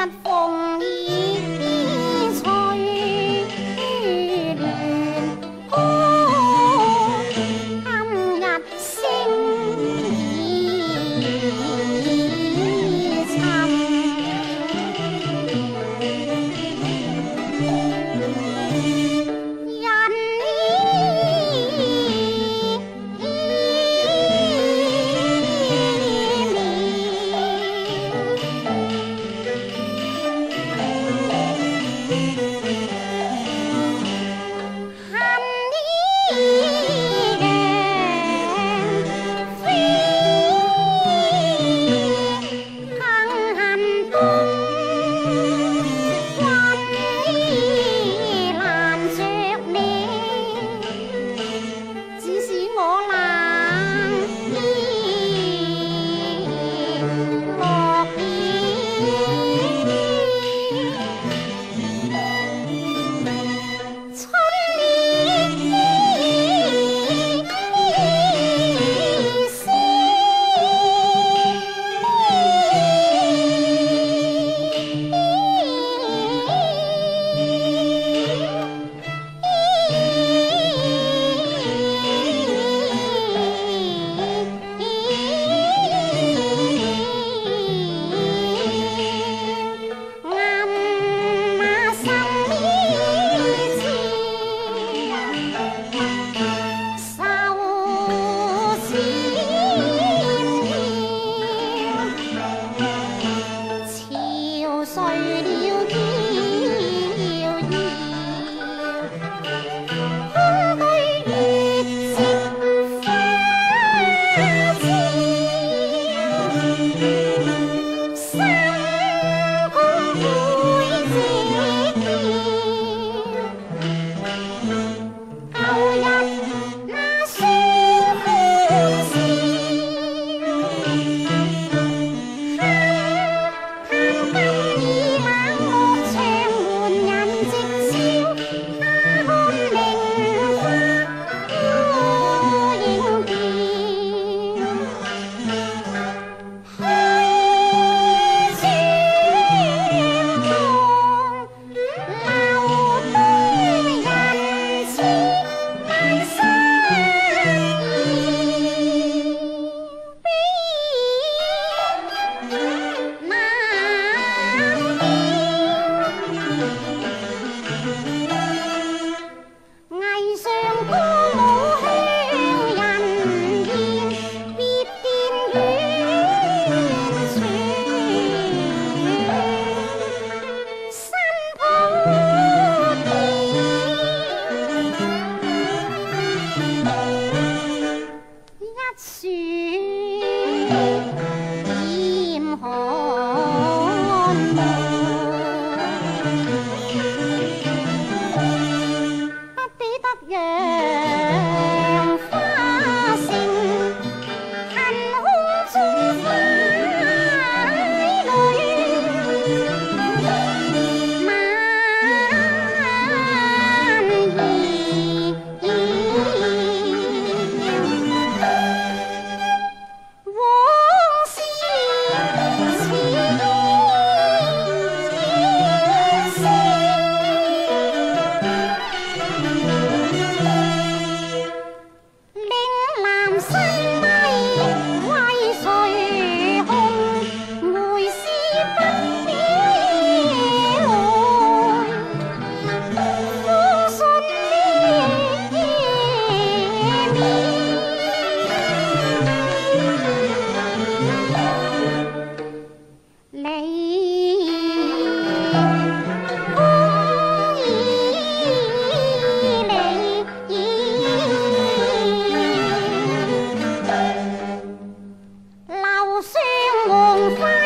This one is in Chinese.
眼风衣 love. Bye.